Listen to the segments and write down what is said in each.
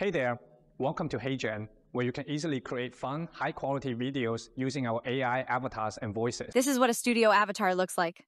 Hey there, welcome to HeyGen, where you can easily create fun, high quality videos using our AI avatars and voices. This is what a studio avatar looks like.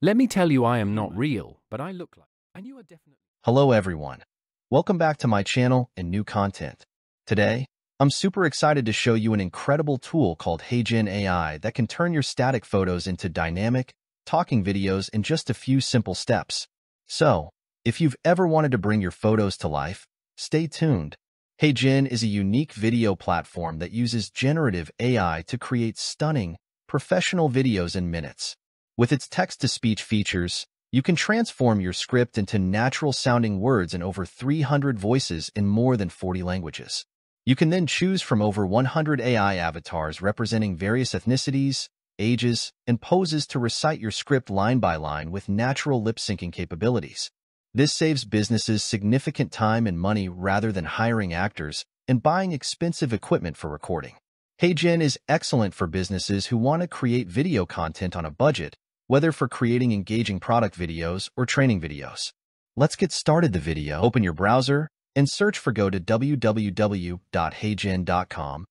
Let me tell you I am not real, but I look like. And you are definitely. Hello everyone. Welcome back to my channel and new content. Today, I'm super excited to show you an incredible tool called HeyGen AI that can turn your static photos into dynamic, talking videos in just a few simple steps. So, if you've ever wanted to bring your photos to life, stay tuned. HeyGen is a unique video platform that uses generative AI to create stunning, professional videos in minutes. With its text-to-speech features, you can transform your script into natural-sounding words in over 300 voices in more than 40 languages. You can then choose from over 100 AI avatars representing various ethnicities, ages, and poses to recite your script line by line with natural lip-syncing capabilities. This saves businesses significant time and money rather than hiring actors and buying expensive equipment for recording. HeyGen is excellent for businesses who want to create video content on a budget, whether for creating engaging product videos or training videos. Let's get started the video. Open your browser and search for go to www.heygen.com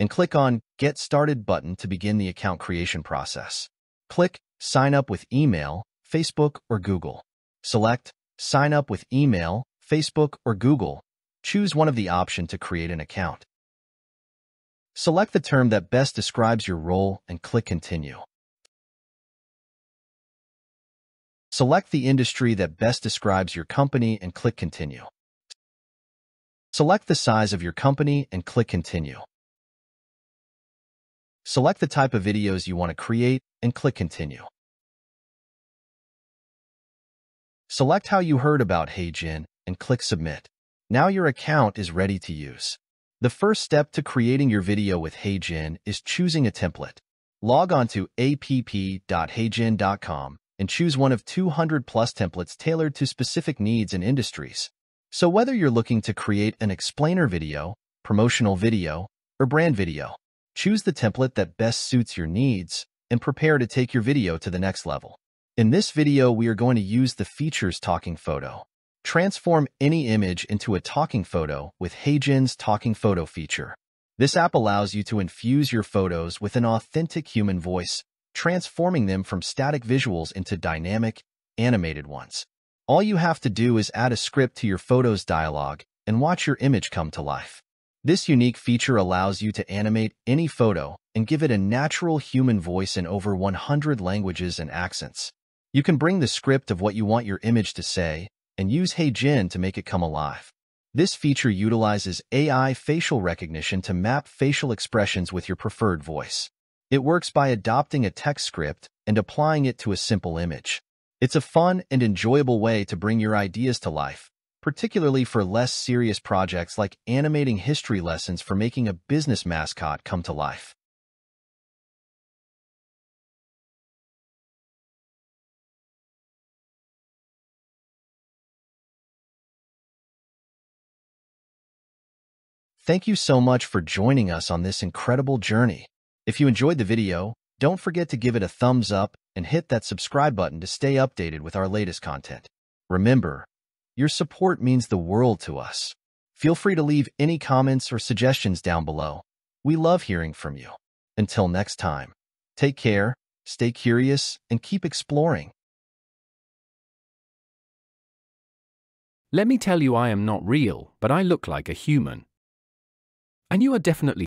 and click on Get Started button to begin the account creation process. Click Sign up with email, Facebook, or Google. Select Sign up with email, Facebook, or Google. Choose one of the option to create an account. Select the term that best describes your role and click Continue. Select the industry that best describes your company and click Continue. Select the size of your company and click Continue. Select the type of videos you want to create and click Continue. Select how you heard about HeyGen and click Submit. Now your account is ready to use. The first step to creating your video with HeyGen is choosing a template. Log on to app.heygen.com and choose one of 200 plus templates tailored to specific needs and industries. So whether you're looking to create an explainer video, promotional video, or brand video, choose the template that best suits your needs and prepare to take your video to the next level. In this video, we are going to use the features talking photo. Transform any image into a talking photo with HeyGen's talking photo feature. This app allows you to infuse your photos with an authentic human voice, transforming them from static visuals into dynamic, animated ones. All you have to do is add a script to your photos dialog and watch your image come to life. This unique feature allows you to animate any photo and give it a natural human voice in over 100 languages and accents. You can bring the script of what you want your image to say and use HeyGen to make it come alive. This feature utilizes AI facial recognition to map facial expressions with your preferred voice. It works by adopting a text script and applying it to a simple image. It's a fun and enjoyable way to bring your ideas to life, particularly for less serious projects like animating history lessons for making a business mascot come to life. Thank you so much for joining us on this incredible journey. If you enjoyed the video, don't forget to give it a thumbs up and hit that subscribe button to stay updated with our latest content. Remember, your support means the world to us. Feel free to leave any comments or suggestions down below. We love hearing from you. Until next time, take care, stay curious, and keep exploring. Let me tell you I am not real, but I look like a human. And you are definitely